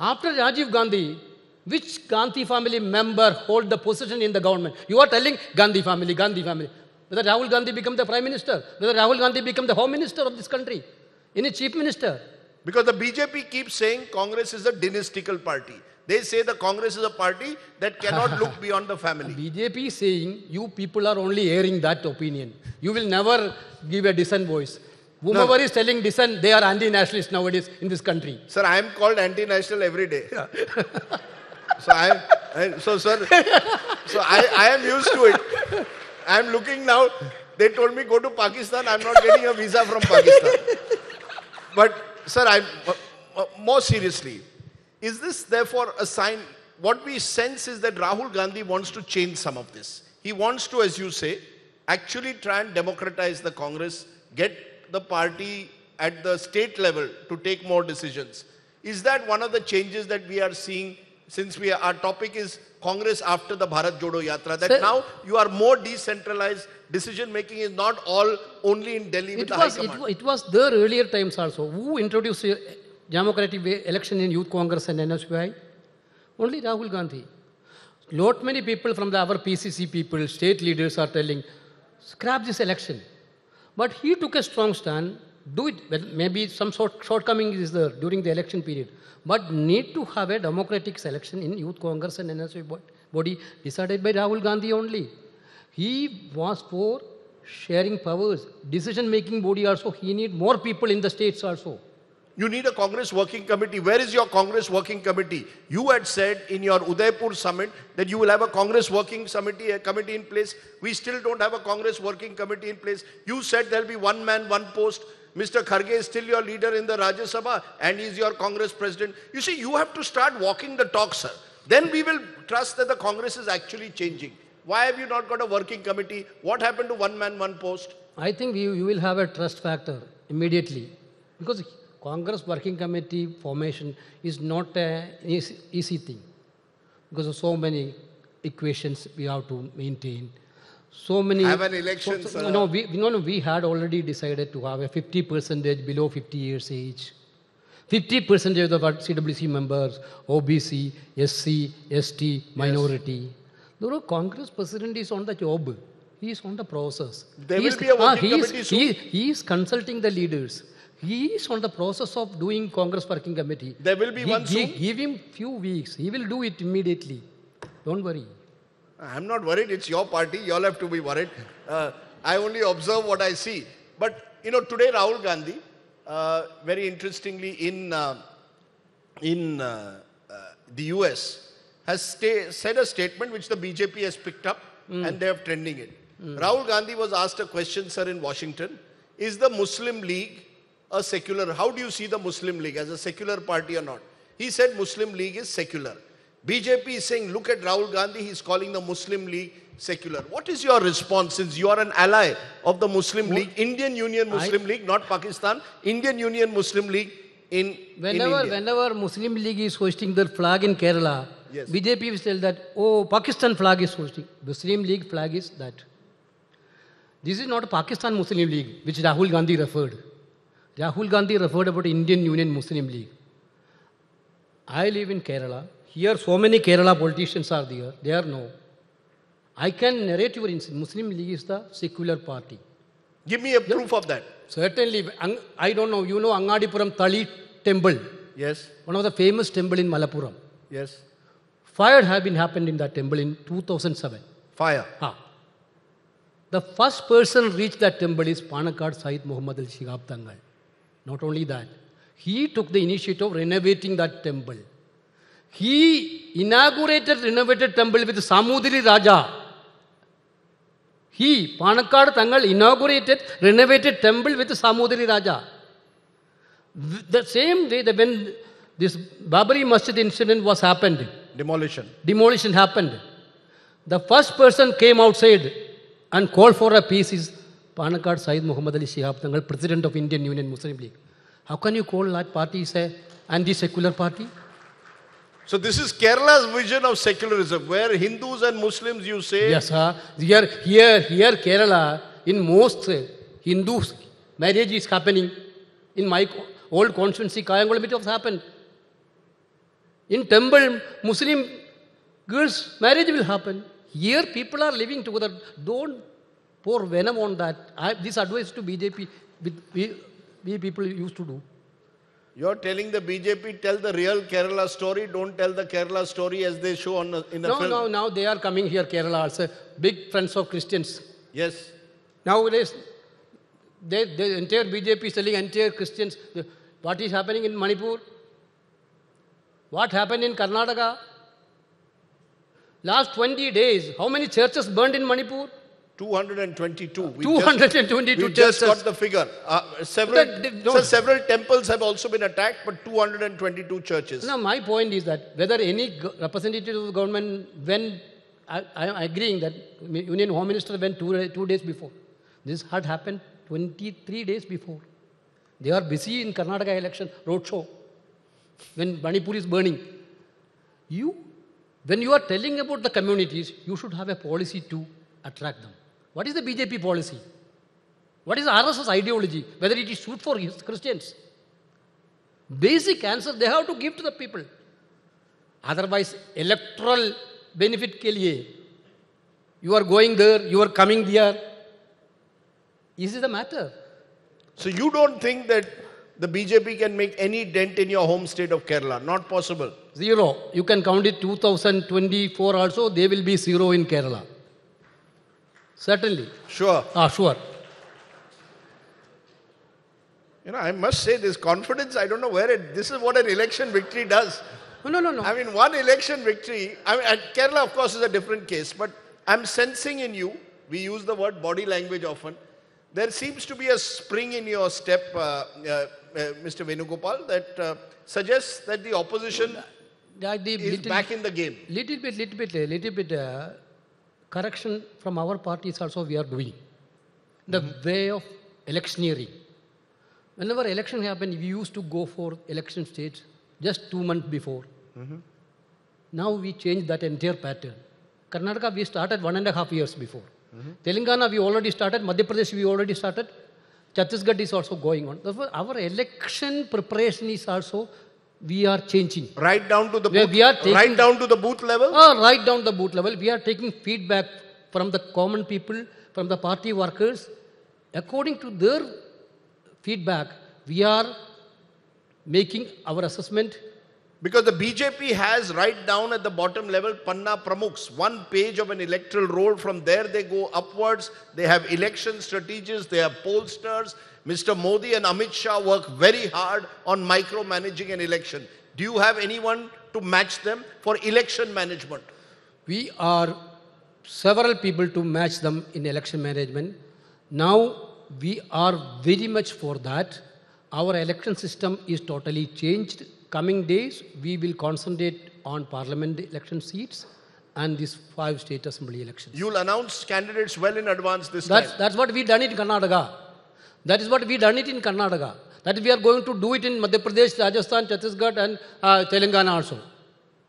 After Rajiv Gandhi, which Gandhi family member hold the position in the government? You are telling Gandhi family, Gandhi family. Whether Rahul Gandhi become the prime minister, whether Rahul Gandhi become the home minister of this country, any chief minister. Because the BJP keeps saying Congress is a dynastical party. They say the Congress is a party that cannot look beyond the family. BJP is saying you people are only airing that opinion. You will never give a decent voice. Whomever is telling dissent, they are anti-nationalists nowadays in this country. Sir, I am called anti-national every day. so I, I so sir, so I, I am used to it. I am looking now. They told me go to Pakistan. I'm not getting a visa from Pakistan. But sir, I uh, more seriously, is this therefore a sign? What we sense is that Rahul Gandhi wants to change some of this. He wants to, as you say, actually try and democratize the Congress, get the party at the state level to take more decisions. Is that one of the changes that we are seeing since we are, our topic is Congress after the Bharat Jodo Yatra? That now you are more decentralized. Decision making is not all only in Delhi with It the was, High Command. wa- it was there earlier times also. Who introduced uh, democratic election in Youth Congress and NSUI? Only Rahul Gandhi. Lot many people from the our PCC people, state leaders are telling, scrap this election. But he took a strong stand. Do it. Well, maybe some sort shortcoming is there during the election period. But need to have a democratic selection in Youth Congress and NSUI body decided by Rahul Gandhi only. He was for sharing powers. Decision-making body also, he need more people in the states also. You need a Congress working committee. Where is your Congress working committee? You had said in your Udaipur summit that you will have a Congress working committee, eh, a committee in place. We still don't have a Congress working committee in place. You said there'll be one man, one post. Mr. Kharge is still your leader in the Rajya Sabha and he's your Congress president. You see, you have to start walking the talk, sir. Then we will trust that the Congress is actually changing. Why have you not got a working committee? What happened to one man, one post? I think you, you will have a trust factor immediately because Congress working committee formation is not an easy, easy thing because of so many equations we have to maintain. So many. Have an election, so- so- sir. No, we, no, no, we had already decided to have a 50 percentage below 50 years age. 50 percentage of our CWC members, OBC, SC, ST, minority. The Congress president is on the job. He is on the process. There He will is- be a ah, working he is- committee soon. he, he is consulting the leaders. He is on the process of doing Congress working committee. There will be Gi- one soon? Give him few weeks. He will do it immediately. Don't worry. I'm not worried. It's your party. You all have to be worried. Uh, I only observe what I see. But you know, today Rahul Gandhi, uh, very interestingly, in uh, in uh, uh, the U.S. has sta- said a statement which the BJP has picked up and they are trending it. Rahul Gandhi was asked a question, sir, in Washington: Is the Muslim League a secular? How do you see the Muslim League as a secular party or not? He said Muslim League is secular. BJP is saying, look at Rahul Gandhi, he's calling the Muslim League secular. What is your response since you are an ally of the Muslim League, Indian Union Muslim League, not Pakistan, Indian Union Muslim League in, in Whenever, India? whenever Muslim League is hosting their flag in Kerala, Yes. BJP will tell that, oh, Pakistan flag is hosting. Muslim League flag is that. This is not a Pakistan Muslim League, which Rahul Gandhi referred. Rahul Gandhi referred about Indian Union Muslim League. I live in Kerala. Here, so many Kerala politicians are there. They are no. I can narrate your incident. Muslim League is the secular party. Give me a proof of that. Certainly, I don't know, you know Angadipuram Tali temple, Yes, one of the famous temple in Malappuram. yes. Fire had been happened in that temple in 2007. Fire. Ah. The first person reached that temple is Panakkad Said Muhammad Ali Shihab Tangal. Not only that, he took the initiative of renovating that temple. He inaugurated renovated temple with Samudri Raja. He, Panakkad Tangal, inaugurated renovated temple with Samudri Raja. The same way that when this Babri Masjid incident was happened, Demolition. demolition happened. The first person came outside and called for a peace is Panakkad Said Muhammad Ali Shihab Tangal, President of Indian Union Muslim League. How can you call that party is a anti-secular party? So this is Kerala's vision of secularism, where Hindus and Muslims, you say, Yes, sir. Here, here, here, Kerala, in most Hindus, marriage is happening. In my old constituency, Kayamkulam, it was happened. In temple, Muslim girls' marriage will happen. Here, people are living together. Don't pour venom on that. I, this advice to BJP, we, we people used to do. you're telling the BJP, tell the real Kerala story, don't tell the Kerala story as they show on the, in the No, film. no, no, now they are coming here, Kerala also. Big friends of Christians. Yes. Nowadays, they, the entire BJP is telling entire Christians what is happening in Manipur, what happened in Karnataka. Last 20 days, how many churches burned in Manipur? 222. We 222 just, we just churches. got the figure. Uh, several, But they- no. sir, several temples have also been attacked, but 222 churches. Now, my point is that whether any representative of the government, when I, I am agreeing that Union Home Minister went two, two days before, this had happened 23 days before. They are busy in Karnataka election roadshow. when Manipur is burning. You, when you are telling about the communities, you should have a policy to attract them. What is the BJP policy? What is the RSS ideology? Whether it is suit for Christians? Basic answer they have to give to the people. Otherwise, electoral benefit के लिए you are going there, you are coming there. Is it the matter? So you don't think that the BJP can make any dent in your home state of Kerala? Not possible. Zero. You can count it 2024 also, they will be zero in Kerala. Certainly. Sure. Ah, sure. You know, I must say this confidence, I don't know where it, this is what an election victory does. No, no, no, no. I mean, one election victory, I mean, Kerala, of course, is a different case, but I'm sensing in you, we use the word body language often, there seems to be a spring in your step, uh, uh, uh, Mr. Venugopal, that uh, suggests that the opposition That the is little, back in the game. little bit, little bit, little bit uh, correction from our parties also we are doing. The mm-hmm. way of electioneering. Whenever election happened, we used to go for election states just two months before. Mm-hmm. Now we changed that entire pattern. Karnataka we started one and a half years before. Mm-hmm. Telangana we already started. Madhya Pradesh we already started. Chhattisgarh is also going on. Therefore, our election preparation is also we are changing. Right down to the Where booth, we are taking- right down to the booth level. Ah, right down the boot level, we are taking feedback from the common people, from the party workers. According to their feedback, we are making our assessment. Because the BJP has right down at the bottom level Panna Pramukhs, one page of an electoral roll. From there they go upwards. They have election strategists, they have pollsters. Mr. Modi and Amit Shah work very hard on micromanaging an election. Do you have anyone to match them for election management? We are several people to match them in election management. Now we are very much for that. Our election system is totally changed. Coming days, we will concentrate on parliament election seats and these five state assembly elections. You'll announce candidates well in advance this That's, time. that's what we done it in Karnataka. That is what we done it in Karnataka. That we are going to do it in Madhya Pradesh, Rajasthan, Chhattisgarh and uh, Telangana also.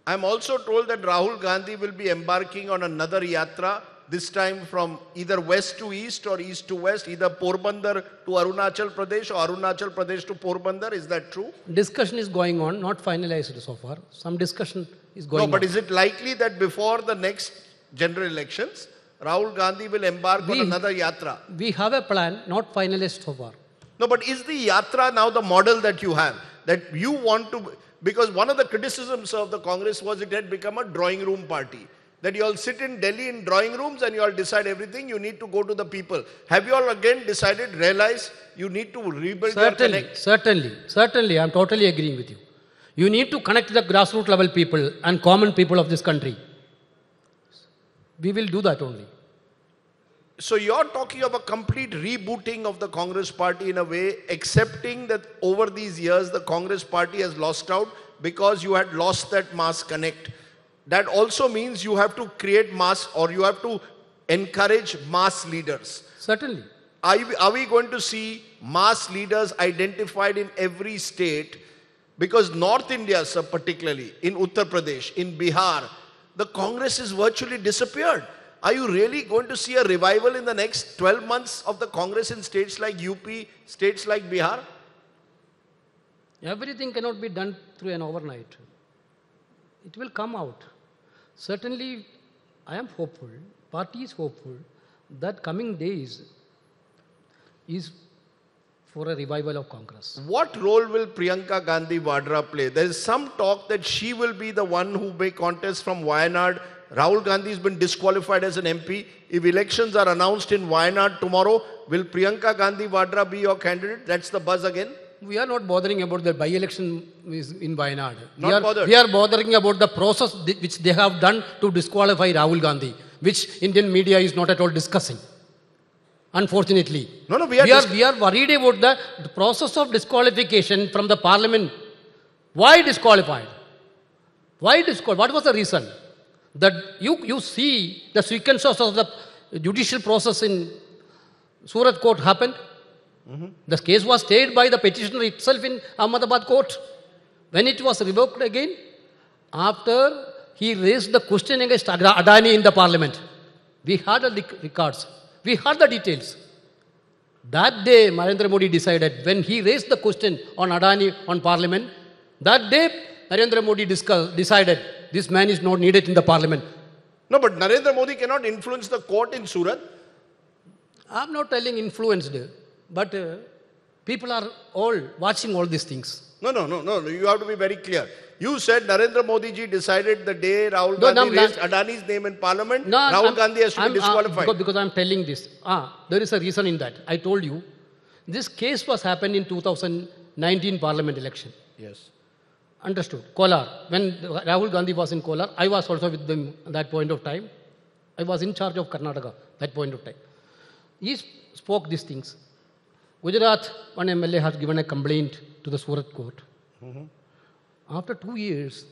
I'm also told that Rahul Gandhi will be embarking on another yatra, this time from either west to east or east to west, either Porbandar to Arunachal Pradesh or Arunachal Pradesh to Porbandar. Is that true? Discussion is going on, not finalized so far. Some discussion is going on. No, but on. is it likely that before the next general elections, Rahul Gandhi will embark on We- another yatra? We have a plan, not finalized so far. No, but is the yatra now the model that you have? That you want to, because one of the criticisms of the Congress was it had become a drawing room party. That you all sit in Delhi in drawing rooms and you all decide everything, you need to go to the people. Have you all again decided, realize you need to rebuild your Certainly, connect? certainly, certainly, I'm totally agreeing with you. You need to connect the grassroots level people and common people of this country. We will do that only. So you're talking of a complete rebooting of the Congress party in a way, accepting that over these years the Congress party has lost out because you had lost that mass connect. That also means you have to create mass or you have to encourage mass leaders. Certainly. Are, you- are we going to see mass leaders identified in every state? Because North India, sir, particularly in Uttar Pradesh, in Bihar, the Congress has virtually disappeared. Are you really going to see a revival in the next 12 months of the Congress in states like UP, states like Bihar? Everything cannot be done through an overnight. It will come out. Certainly, I am hopeful, party is hopeful that coming days is for a revival of Congress. What role will Priyanka Gandhi Vadra play? There is some talk that she will be the one who may contest from Wayanad. Rahul Gandhi has been disqualified as an MP. If elections are announced in Wayanad tomorrow, will Priyanka Gandhi Vadra be your candidate? That's the buzz again. We are not bothering about the by-election in Wayanad. we, are, bothered. we are bothering about the process which they have done to disqualify Rahul Gandhi, which Indian media is not at all discussing. Unfortunately. No, no, we are we, are, we are worried about the, the process of disqualification from the parliament. Why disqualified? Why disqualified? What was the reason? That you, you see the sequences of the judicial process in Surat court happened. The case was stayed by the petitioner itself in Ahmedabad court. When it was revoked again, after he raised the question against Ad- Adani in the parliament, we had the records, we had the details. That day, Narendra Modi decided, when he raised the question on Adani on parliament, that day, Narendra Modi discuss, decided, this man is not needed in the parliament. No, but Narendra Modi cannot influence the court in Surat. I'm not telling influenced, but uh, people are all watching all these things. No, no, no, no. You have to be very clear. You said Narendra Modi ji decided the day Rahul No, Gandhi no, raised no. Adani's name in parliament, No, Rahul I'm- Gandhi has to I'm- be uh, disqualified. because, because I'm telling this. Ah, there is a reason in that. I told you, this case was happened in 2019 parliament election. yes. Understood. Kolar. When Rahul Gandhi was in Kolar, I was also with them at that point of time. I was in charge of Karnataka that point of time. He spoke these things. Gujarat, one MLA has given a complaint to the Surat court. After two years,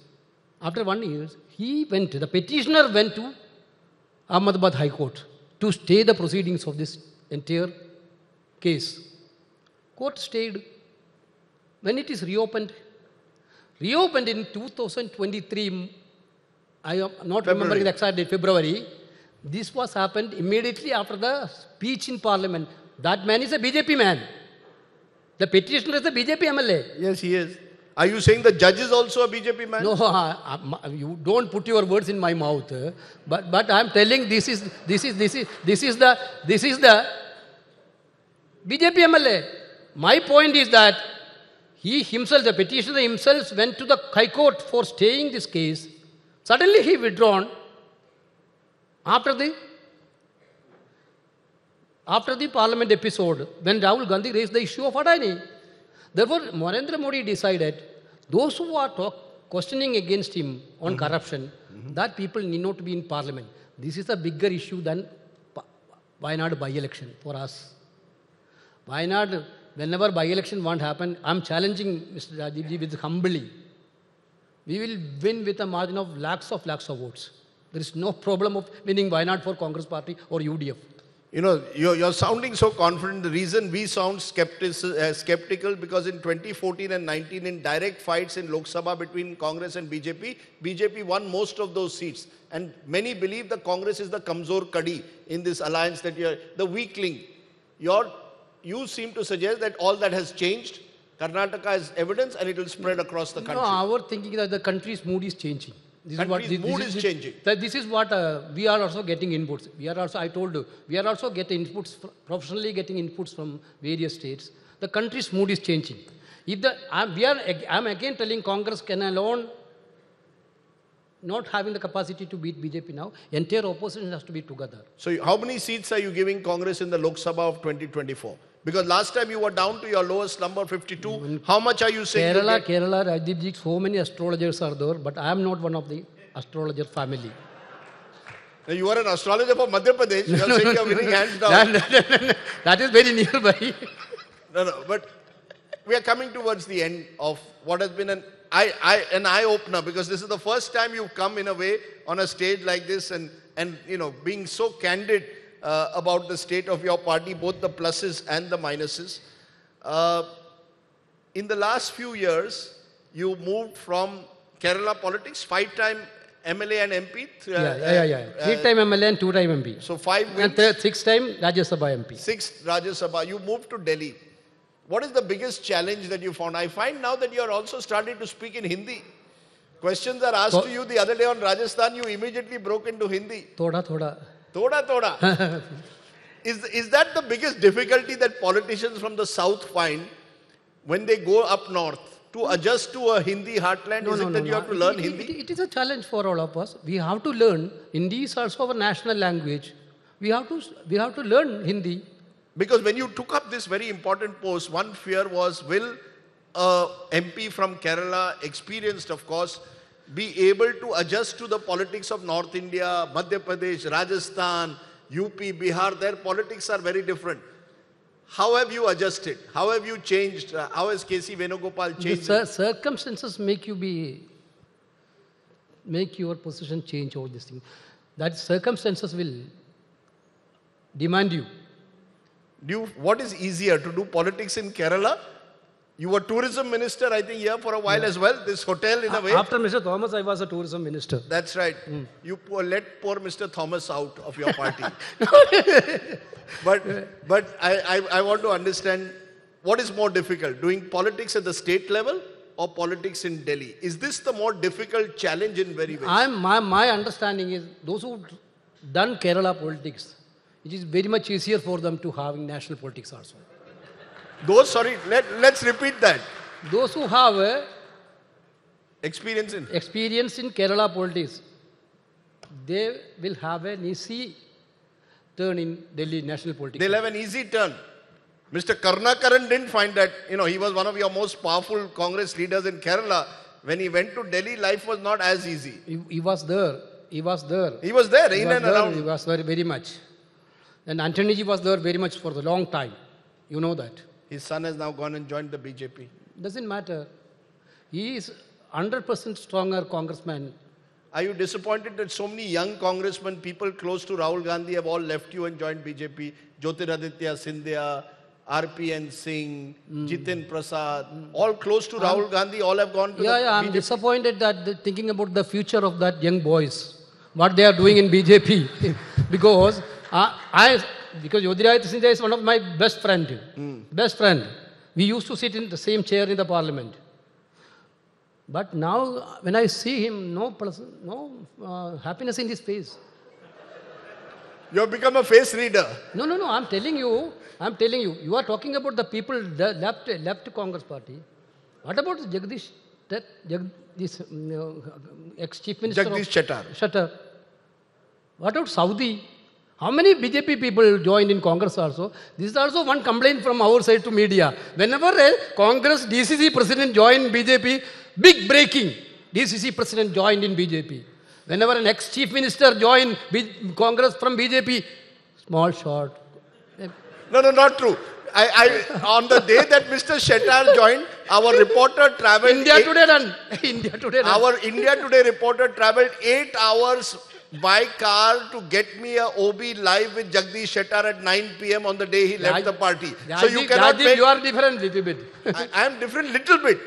after one year, he went, the petitioner went to Ahmedabad High Court to stay the proceedings of this entire case. Court stayed. When it is reopened, reopened in 2023, I am not remembering the exact date, February. This was happened immediately after the speech in parliament. That man is a BJP man. The petitioner is a BJP MLA. Yes, he is. Are you saying the judge is also a BJP man? No, I- I- uh, uh, uh, you don't put your words in my mouth. But, but I'm telling this is, this is, this is, this is the, this is the BJP MLA. My point is that he himself, the petitioner himself, went to the High Court for staying this case. Suddenly he withdrawn after the after the parliament episode when Rahul Gandhi raised the issue of Adani. Therefore, Narendra Modi decided those who are talk, questioning against him on mm-hmm. corruption, mm-hmm. that people need not be in parliament. This is a bigger issue than Pa- Wayanad by-election for us. Wayanad, whenever by-election won't happen, I'm challenging Mr. Rajdeep ji with humbly. We will win with a margin of lakhs of lakhs of votes. There is no problem of winning Wayanad for Congress party or UDF. You know, you're, you're sounding so confident. The reason we sound skeptic, uh, skeptical because in 2014 and 19, in direct fights in Lok Sabha between Congress and BJP, BJP won most of those seats. And many believe the Congress is the Kamzor Kadi in this alliance that you're the weakling. Your, you seem to suggest that all that has changed. Karnataka is evidence and it will spread across the country. No, country. our thinking that the country's mood is changing. This Country's this mood is changing. That this is what uh, we are also getting inputs. We are also, I told you, we are also getting inputs, professionally getting inputs from various states. The country's mood is changing. If the, I'm, we are, I'm again telling Congress can alone not having the capacity to beat BJP now, entire opposition has to be together. So, how many seats are you giving Congress in the Lok Sabha of 2024? Because last time you were down to your lowest number, 52. How much are you saying? you Kerala, get? Kerala, Rajdeep ji, so many astrologers are there, but I am not one of the astrologer family. Now, You are an astrologer for Madhya Pradesh. You are saying you are winning hands down. that, that is very nearby. No, no, but we are coming towards the end of what has been an eye, eye, an eye opener because this is the first time you've come in a way on a stage like this and, and you know, being so candid uh, about the state of your party, both the pluses and the minuses. Uh, in the last few years, you moved from Kerala politics, five-time MLA and MP. th- yeah, yeah, yeah. yeah. uh, Three time MLA and two time MP. So five and wins. third, six time Rajya Sabha MP. Six Rajya Sabha, you moved to Delhi. What is the biggest challenge that you found? I find now that you are also starting to speak in Hindi. Questions are asked to you the other day on Rajasthan, you immediately broke into Hindi. Thoda, thoda. Toda toda. is, is that the biggest difficulty that politicians from the south find when they go up north to adjust to a Hindi heartland? No, is no, it no. that you no. have to learn it- Hindi? it- it is a challenge for all of us. We have to learn. Hindi is also our national language. We have to, we have to learn Hindi. Because when you took up this very important post, one fear was will a MP from Kerala, experienced of course, be able to adjust to the politics of North India, Madhya Pradesh, Rajasthan, UP, Bihar? Their politics are very different. How have you adjusted? How have you changed? Uh, How has KC Venugopal The changed? cir- circumstances make you be, make your position change all these things. That circumstances will demand you. Do you, what is easier to do politics in Kerala You were tourism minister, I think, here for a while as well. This hotel, in a way. After Mr. Thomas, I was a tourism minister. That's right. Hmm. You poor, let poor Mr. Thomas out of your party. but but I, I, I want to understand what is more difficult, doing politics at the state level or politics in Delhi? Is this the more difficult challenge in very ways? I'm, my, my understanding is those who done Kerala politics, it is very much easier for them to have national politics also. Those, sorry, let, let's repeat that. Those who have uh, Experience in. experience in Kerala politics, they will have an easy turn in Delhi national politics. They'll have an easy turn. Mr. Karunakaran didn't find that, you know, he was one of your most powerful Congress leaders in Kerala. When he went to Delhi, life was not as easy. He, he was there. He was there. He was there, He in was and there, around. He was very, very much. And Antoniji was there very much for the long time. You know that. His son has now gone and joined the BJP. Doesn't matter. He is 100% stronger congressman. Are you disappointed that so many young congressmen, people close to Rahul Gandhi, have all left you and joined BJP? Jyotiraditya Scindia, RPN Singh, Jitin Prasad, all close to Rahul Gandhi, all have gone to Yeah, yeah, I'm BJP. disappointed that the, thinking about the future of that young boys, what they are doing in BJP, because uh, I, because Jyotiraditya Scindia is one of my best friend, best friend. We used to sit in the same chair in the parliament. But now, when I see him, no, plus, no uh, happiness in his face. You have become a face reader. No, no, no. I'm telling you. I'm telling you. You are talking about the people the left left Congress party. What about Jagdish? That Jagdish, um, ex chief minister Jagdish Shettar. Shettar. What about Savadi? How many BJP people joined in Congress also? This is also one complaint from our side to media. Whenever a Congress DCC president joined BJP, big breaking. DCC president joined in BJP. Whenever an ex-chief minister joined B- Congress from BJP, small shot. No, no, not true. I, I, on the day that Mr. Shettar joined, our reporter traveled. India eight- today done. India today done. Our India Today reporter traveled eight hours by car to get me a OB live with Jagdish Shettar at 9 p.m. on the day he left Raj- the party. so you cannot Rajdeep, make. you are different little bit. I, I am different little bit.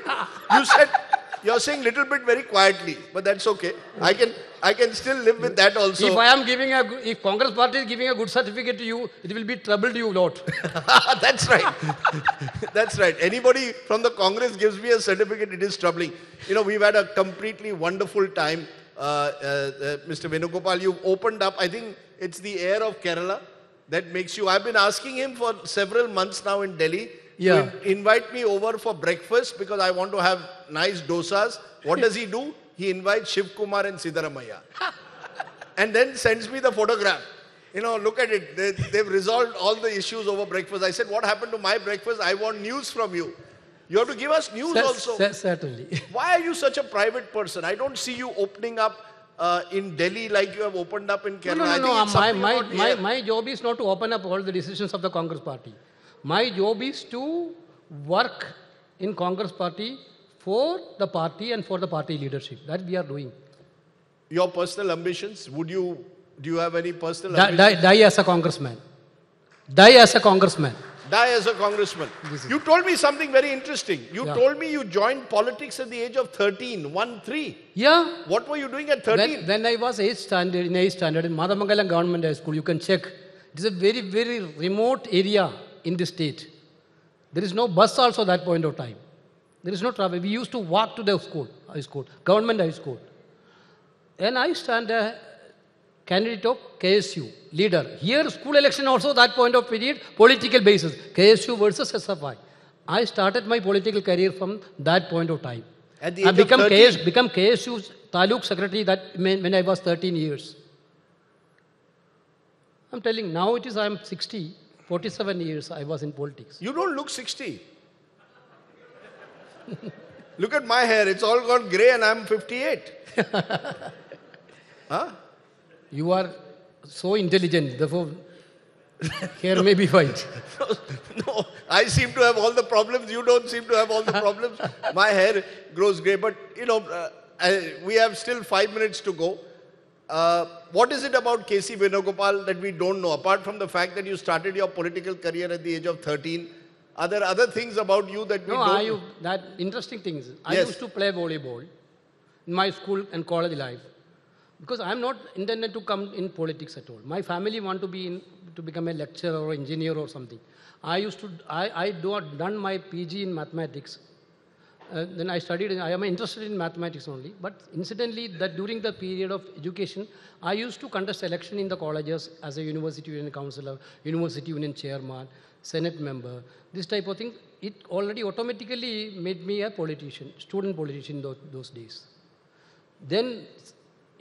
You said you're saying little bit very quietly, but that's okay. I can I can still live with that also. if I am giving a, if Congress party is giving a good certificate to you, it will be troubled you a lot. That's right. That's right. Anybody from the Congress gives me a certificate, it is troubling. You know, we've had a completely wonderful time. Uh, uh, uh, Mr. Venugopal, you've opened up, I think it's the air of Kerala that makes you. I've been asking him for several months now in Delhi Yeah. to in- invite me over for breakfast because I want to have nice dosas. What does he do? He invites Shivakumar and Siddaramaiah and then sends me the photograph. You know, look at it. They, they've resolved all the issues over breakfast. I said, What happened to my breakfast? I want news from you. You have to give us news Cer- also. cer- certainly. Why are you such a private person? I don't see you opening up uh, in Delhi like you have opened up in Kerala. no, no, no. it's My, my, my, my job is not to open up all the decisions of the Congress party. My job is to work in Congress party for the party and for the party leadership. That we are doing. Your personal ambitions, would you, do you have any personal Die, die, die as a congressman. Die as a congressman. Die as a congressman. You told me something very interesting. You Yeah. told me you joined politics at the age of 13, 1 3. Yeah. What were you doing at 13? When, when I was 8th standard, in 8th standard in Madhamangalam Government High School, you can check. It is a very, very remote area in the state. There is no bus also that point of time. There is no travel. We used to walk to the school, high school, government high school. And I stand a candidate of KSU, leader. Here, school election also that point of period, political basis, KSU versus SFI. I started my political career from that point of time. At the I become, 13? KS, become KSU's Taluk secretary that when when I was 13 years. I'm telling now it is I'm 60, 47 years I was in politics. You don't look 60. look at my hair, it's all gone grey and I'm 58. huh? You are so intelligent, therefore hair may be white. no, I seem to have all the problems. You don't seem to have all the problems. My hair grows grey, but you know, uh, I, we have still five minutes to go. Uh, what is it about KC Venugopal that we don't know? Apart from the fact that you started your political career at the age of 13, Are there other things about you that we No, don't? I, u- that interesting things. I Yes. used to play volleyball in my school and college life because I'm not intended to come in politics at all. My family want to be in, to become a lecturer or engineer or something. I used to, I, I do, done my PG in mathematics. Uh, then I studied, I am interested in mathematics only. But incidentally, that during the period of education, I used to contest election in the colleges as a university union councillor, university union chairman, senate member, this type of thing. It already automatically made me a politician, student politician those, those days. Then,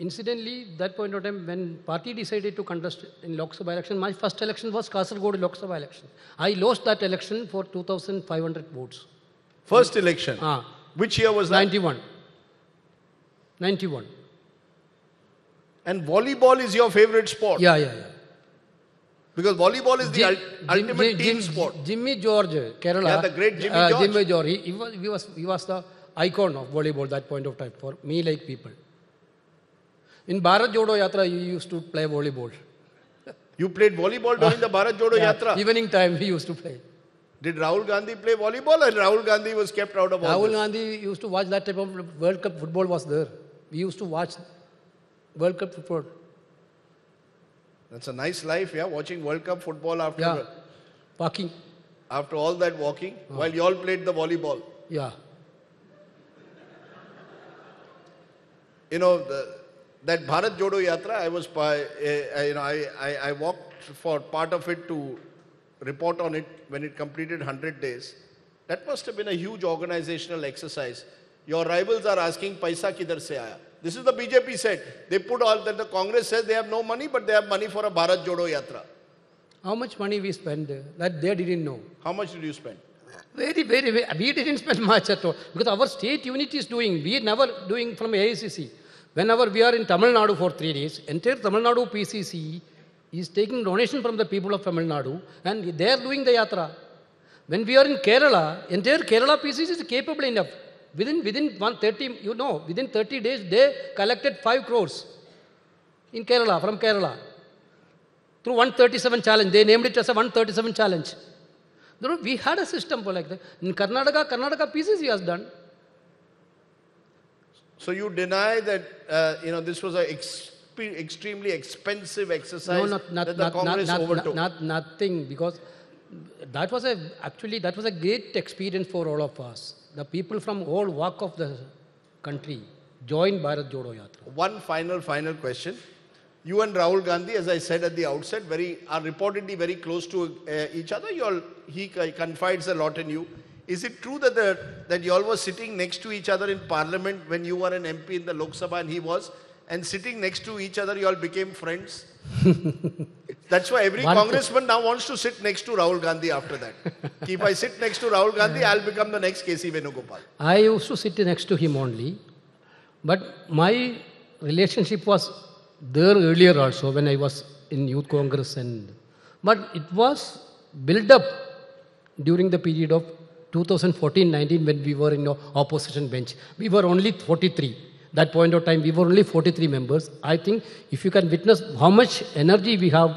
incidentally, that point of time, when party decided to contest in Lok Sabha election, my first election was Kasargod Lok Sabha election. I lost that election for 2,500 votes. First election. Ah, Which year was that? 91. 91. And volleyball is your favorite sport. Yeah, yeah, yeah. Because volleyball is the Jim- ul- Jim- ultimate Jim- team sport. Jimmy George, Kerala. Yeah, the great Jimmy uh, George. Jimmy George. He, he, was, he, was, he was the icon of volleyball that point of time for me like people. In Bharat Jodo Yatra, you used to play volleyball. You played volleyball during the Bharat Jodo Yeah, Yatra. Evening time, we used to play. Did Rahul Gandhi play volleyball and Rahul Gandhi was kept out of all Rahul this? Gandhi used to watch that type of World Cup football was there. We used to watch World Cup football. That's a nice life, yeah, watching World Cup football after, Yeah. Walking. after all that walking, while you all played the volleyball. Yeah. You know, the, that Bharat Jodo Yatra, I was, pa- uh, you know, I, I, I walked for part of it to report on it when it completed 100 days. That must have been a huge organizational exercise. Your rivals are asking, paisa kidhar se aaya? This is the BJP said. They put all that the Congress says they have no money, but they have money for a Bharat Jodo Yatra. How much money we spent? uh, That they didn't know. How much did you spend? Very, very, very, we didn't spend much at all. Because our state unit is doing, we never doing from AICC. Whenever we are in Tamil Nadu for three days, entire Tamil Nadu PCC is taking donation from the people of Tamil Nadu and they are doing the yatra. When we are in Kerala, entire Kerala PCC is capable enough. Within, within 130, you know, within 30 days, they collected 5 crores in Kerala, from Kerala. Through 137 challenge. They named it as a 137 challenge. You know, we had a system for like that. In Karnataka, Karnataka PCC has done. So you deny that, uh, you know, this was an expe- extremely expensive exercise No, not, not, that the not, not, Congress not, overtook. not, nothing, because that was a, actually, that was a great experience for all of us. The people from all walk of the country joined Bharat Jodo Yatra. One final, final question. You and Rahul Gandhi, as I said at the outset, very are reportedly very close to uh, each other. You all, he confides a lot in you. Is it true that the, that you all were sitting next to each other in Parliament when you were an MP in the Lok Sabha and he was, and sitting next to each other, you all became friends? That's why every One- congressman now wants to sit next to Rahul Gandhi after that. if I sit next to Rahul Gandhi, I'll become the next KC Venugopal. I used to sit next to him only, but my relationship was there earlier also when I was in Youth Congress and but it was built up during the period of 2014-19 when we were in the opposition bench. We were only 43. That point of time, we were only 43 members. I think if you can witness how much energy we have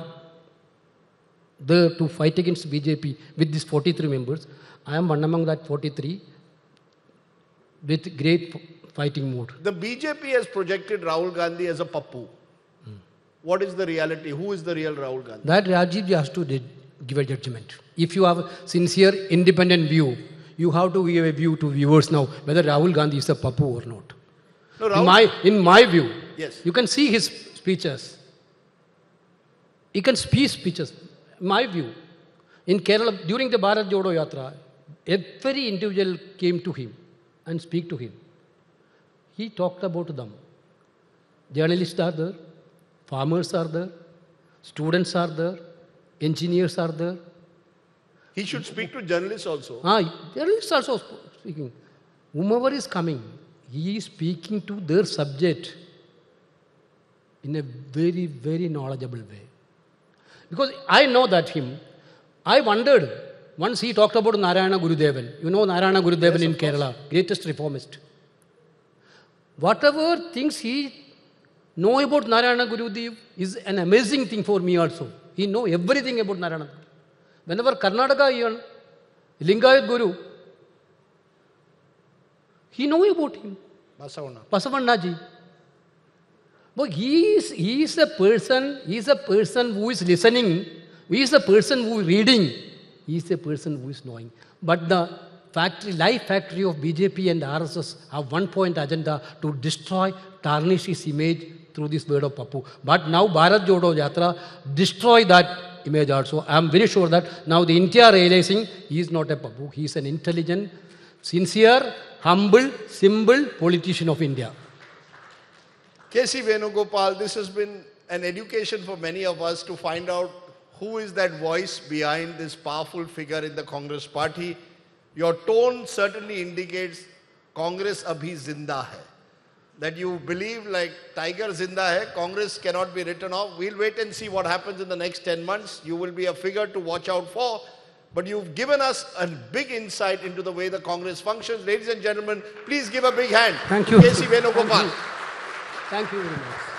there to fight against BJP with these 43 members, I am one among that 43 with great fighting mood. The BJP has projected Rahul Gandhi as a pappu. Hmm. What is the reality? Who is the real Rahul Gandhi? That Rajdeep has to give a judgment. If you have a sincere, independent view, you have to give a view to viewers now whether Rahul Gandhi is a papu or not. No, In my, in my view, Yes. you can see his speeches. He can speak speeches. My view, in Kerala, during the Bharat Jodo Yatra, every individual came to him and speak to him. He talked about them. Journalists are there, farmers are there, students are there, engineers are there. He should speak to journalists also. Ah, journalists also speaking. Whomever is coming, he is speaking to their subject in a very, very knowledgeable way. Because I know that him. I wondered, once he talked about Narayana Gurudevan. You know Narayana Gurudevan in Kerala, greatest reformist. Whatever things he know about Narayana Gurudev is an amazing thing for me also. He know everything about Narayana. Whenever Karnataka even Lingayat Guru, he know about him. Basavana. Basavannaji. But he is, he is a person, he is a person who is listening, he is a person who is reading, he is a person who is knowing. But the factory, life factory of BJP and RSS have one point agenda to destroy, tarnish his image through this word of Papu. But now Bharat Jodo Yatra destroy that image also. I am very sure that now the India realizing he is not a Papu, he is an intelligent, sincere, humble, simple politician of India. K.C. Venugopal, this has been an education for many of us to find out who is that voice behind this powerful figure in the Congress party. Your tone certainly indicates Congress abhi zinda hai. That you believe like Tiger zinda hai, Congress cannot be written off. We'll wait and see what happens in the next 10 months. You will be a figure to watch out for. But you've given us a big insight into the way the Congress functions. Ladies and gentlemen, please give a big hand. Thank you. K.C. Venugopal. Thank you very much.